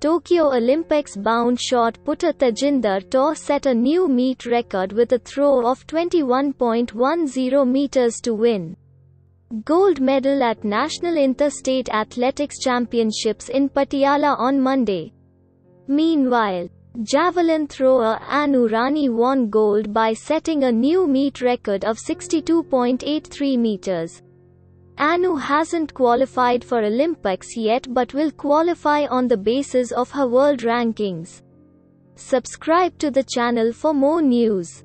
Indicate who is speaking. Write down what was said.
Speaker 1: Tokyo Olympics bound shot putter Tajinder Toor set a new meet record with a throw of 21.10 meters to win. Gold medal at National Interstate Athletics Championships in Patiala on Monday. Meanwhile, javelin thrower Annu Rani won gold by setting a new meet record of 62.83 meters. Annu hasn't qualified for Olympics yet but will qualify on the basis of her world rankings. Subscribe to the channel for more news.